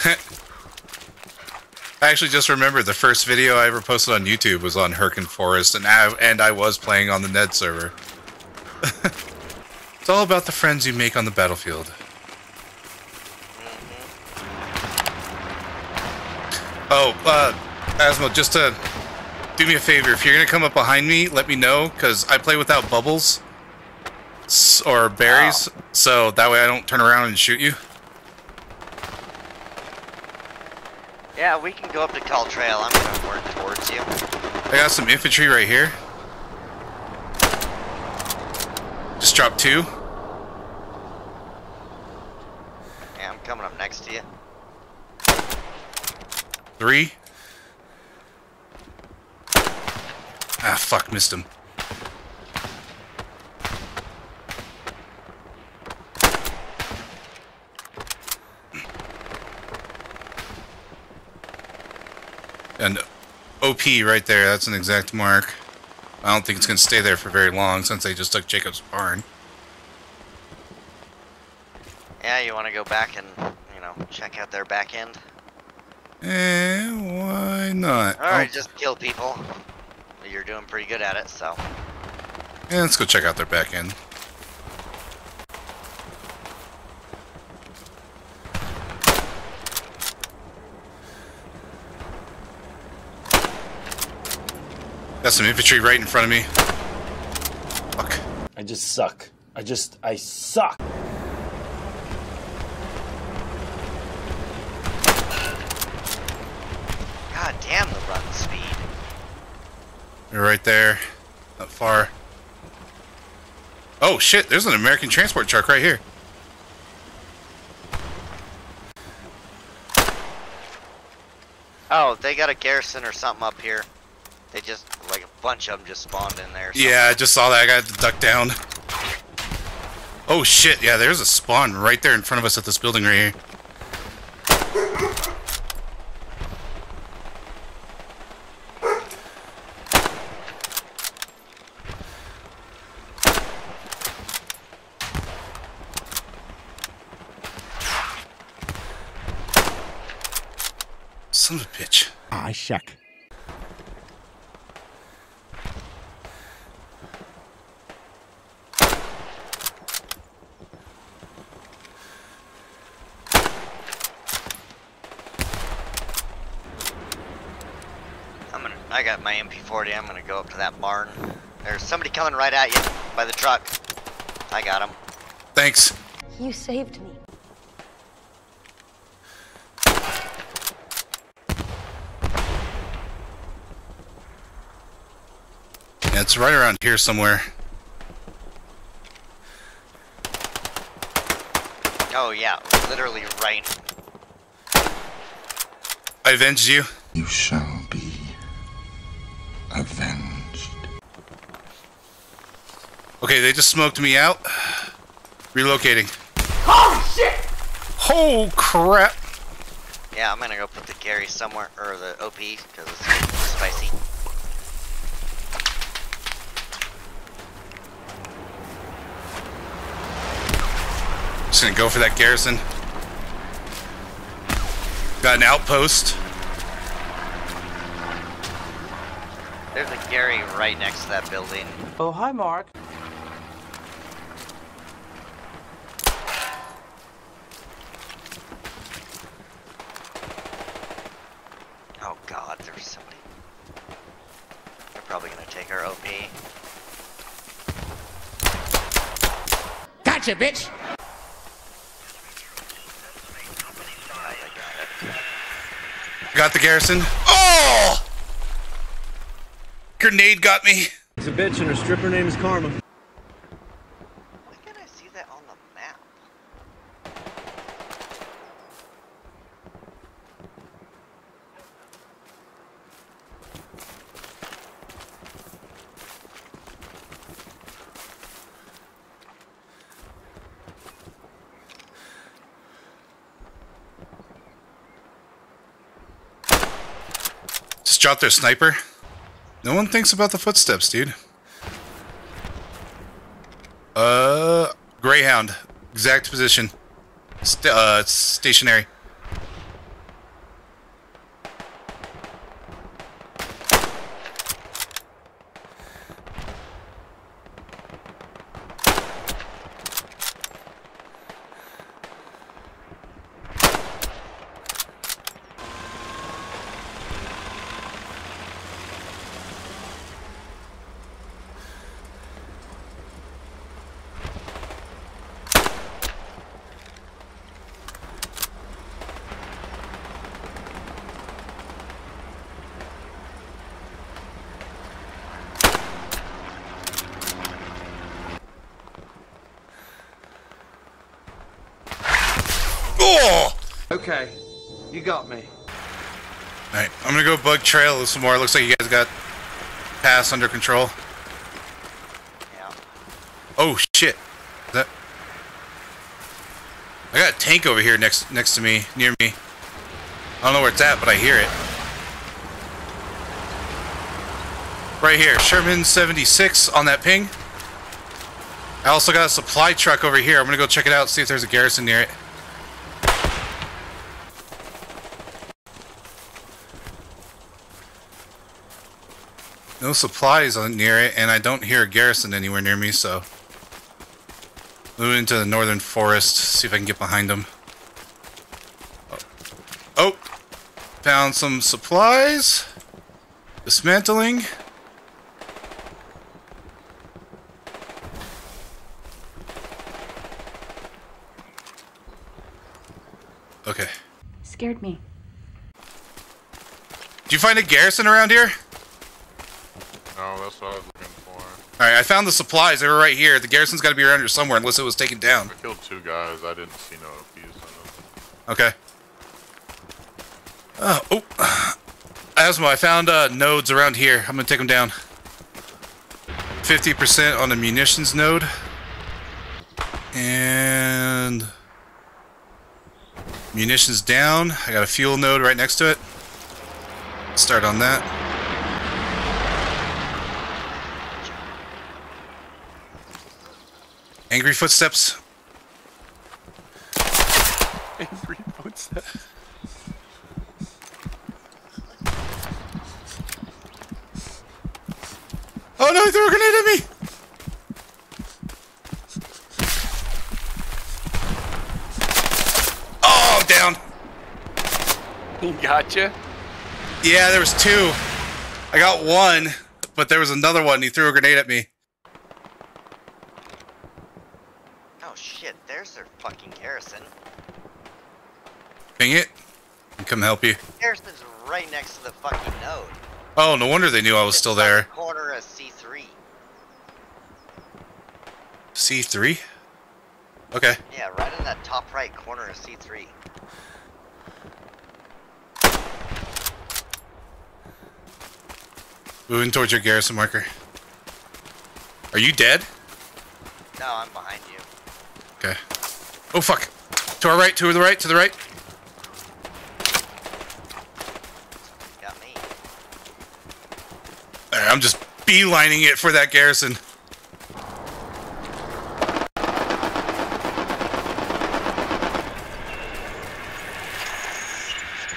I actually just remembered the first video I ever posted on YouTube was on Hurtgen Forest, and I, and I was playing on the Ned server. it's all about the friends you make on the battlefield. Oh, uh, Asmo, just to do me a favor, if you're gonna come up behind me, let me know, because I play without bubbles or berries, so that way I don't turn around and shoot you. Yeah, we can go up to Kall Trail. I'm gonna work towards you. I got some infantry right here. Just drop two. Yeah, I'm coming up next to you. Three. Ah, fuck, missed him. And OP right there, that's an exact mark. I don't think it's going to stay there for very long since they just took Jacob's barn. Yeah, you want to go back and, you know, check out their back end? Eh, why not? Alright, Oh, just kill people. You're doing pretty good at it, so. yeah, let's go check out their back end. Got some infantry right in front of me. Fuck. I just suck. I just, I suck. God damn the run speed. They're right there. Not far. Oh shit, there's an American transport truck right here. Oh, they got a garrison or something up here. They just, like a bunch of them just spawned in there. Yeah, I just saw that. I got to duck down. Oh shit, yeah, there's a spawn right there in front of us at this building right here. Son of a bitch. Ah, I check. I'm gonna, I got my MP40. I'm gonna go up to that barn. There's somebody coming right at you by the truck. I got him. Thanks. You saved me. Yeah, it's right around here somewhere. Oh yeah, literally right. I avenged you. You shall be avenged. Okay, they just smoked me out. Relocating. Oh shit! Oh crap! Yeah, I'm gonna go put the Gary somewhere, or the OP, because it's spicy. Just gonna go for that garrison. Got an outpost. There's a Gary right next to that building. Oh, hi, Mark. Oh god, there's somebody. They're probably gonna take our OP. Gotcha, bitch. They got it. Got the garrison. Oh! Grenade got me. He's a bitch and her stripper name is Karma. Why can't I see that on the map? Just dropped their sniper. No one thinks about the footsteps, dude. Uh, Greyhound. Exact position. St uh, stationary. Okay, you got me. Alright, I'm gonna go bug trail some more. Looks like you guys got pass under control. Yeah. Oh shit. Is that I got a tank over here next next to me, near me. I don't know where it's at, but I hear it. Right here, Sherman 76 on that ping. I also got a supply truck over here. I'm gonna go check it out, see if there's a garrison near it. No supplies on near it, and I don't hear a garrison anywhere near me, so... Moving into the northern forest, see if I can get behind them. Oh. oh! Found some supplies. Dismantling. Okay. Scared me. Did you find a garrison around here? No, that's what I was looking for. Alright, I found the supplies. They were right here. The garrison's got to be around here somewhere unless it was taken down. I killed two guys. I didn't see no OPs on them. Okay. Uh, oh. Asmo, I found uh, nodes around here. I'm going to take them down. 50% on the munitions node. And... Munitions down. I got a fuel node right next to it. Start on that. Angry footsteps. Angry footsteps. Oh no, he threw a grenade at me! Oh, I'm down. Gotcha. Yeah, there was two. I got one, but there was another one. He threw a grenade at me. Oh shit, there's their fucking garrison. Ping it. And come help you. Garrison's right next to the fucking node. Oh, no wonder they knew I was still there. Corner of C3. C3? Okay. Yeah, right in that top right corner of C3. Moving towards your garrison marker. Are you dead? No, I'm behind you. Okay. Oh, fuck. To our right, to the right, to the right. Got me. Alright, I'm just beelining it for that garrison.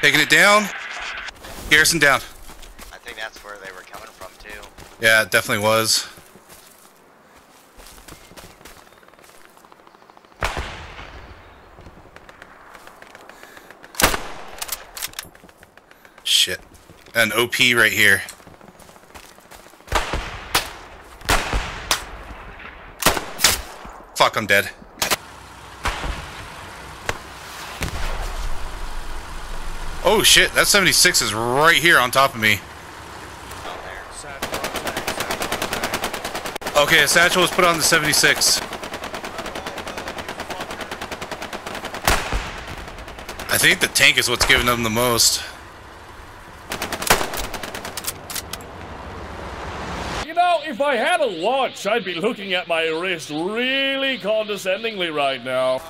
Taking it down. Garrison down. I think that's where they were coming from too. Yeah, it definitely was. Shit. An OP right here. Fuck, I'm dead. Oh shit, that 76 is right here on top of me. Okay, a satchel was put on the 76. I think the tank is what's giving them the most. You know, if I had a watch, I'd be looking at my wrist really condescendingly right now.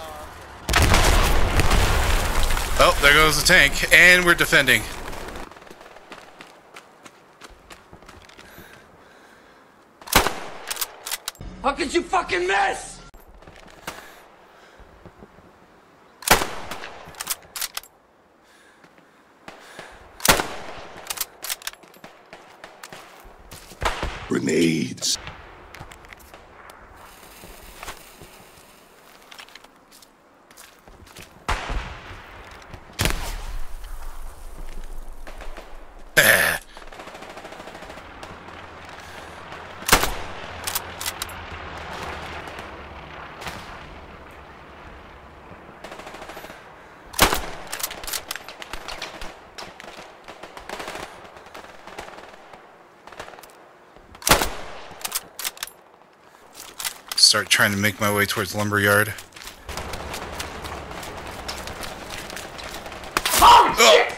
Oh, there goes the tank, and we're defending. How could you fucking miss? trying to make my way towards Lumberyard. Oh.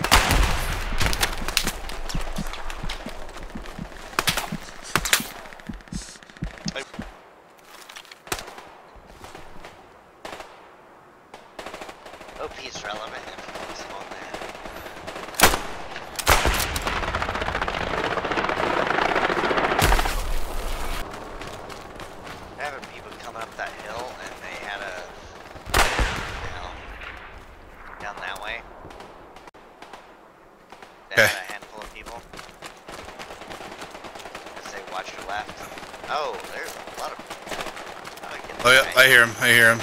I hear him. I hear him.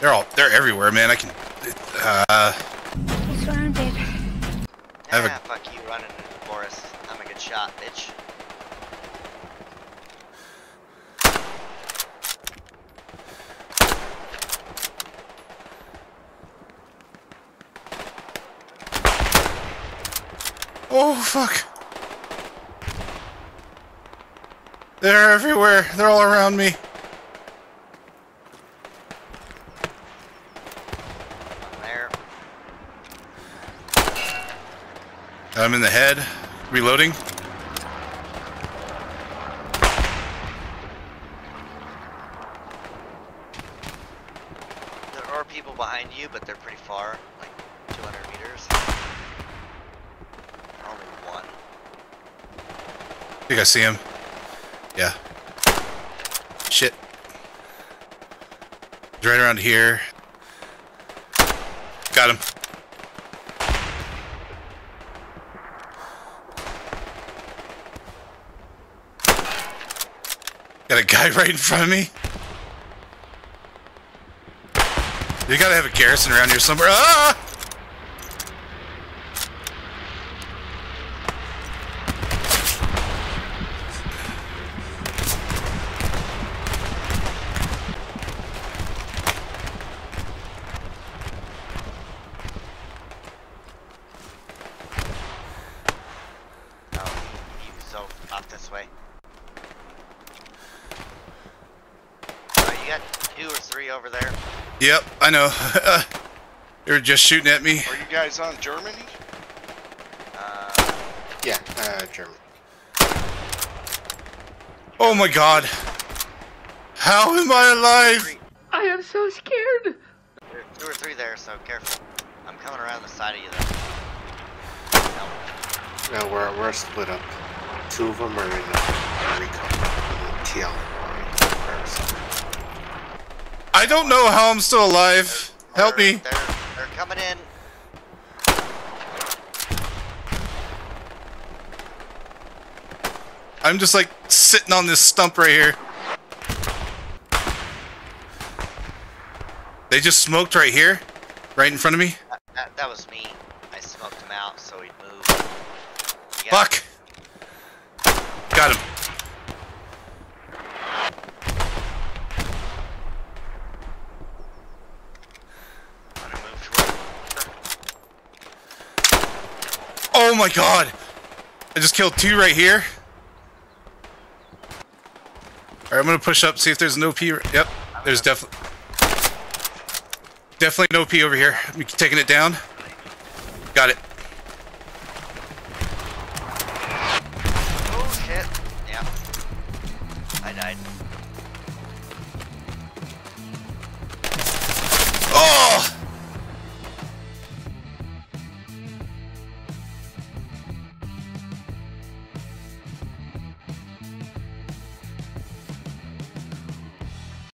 They're all they're everywhere, man. I can. Uh, Surrounded. I have a- Ah, fuck you running, Boris. I'm a good shot, bitch. oh fuck! They're everywhere. They're all around me. I'm there. I'm in the head. Reloading. There are people behind you, but they're pretty far, like 200 meters. Only one. I think I see him. Yeah. Shit. He's right around here. Got him. Got a guy right in front of me. You gotta have a garrison around here somewhere. Ah! Oh, this way. Oh, you got two or three over there. Yep, I know. they were just shooting at me. Are you guys on Germany? Uh, Yeah, uh, Germany. Oh my god. How am I alive? I am so scared. There are two or three there, so careful. I'm coming around the side of you though. No, No, we're, we're split up. Two of them are in uh, recon. TL. I don't know how I'm still alive. Help me. They're, they're coming in. I'm just like sitting on this stump right here. They just smoked right here, right in front of me. That, that, that was me. I smoked him out so he'd move. You got- Fuck. Got him. I'm gonna move toward- Oh my god. I just killed two right here. Alright, I'm gonna push up, see if there's an OP. Yep, there's definitely. Definitely an OP over here. We taking it down. Got it.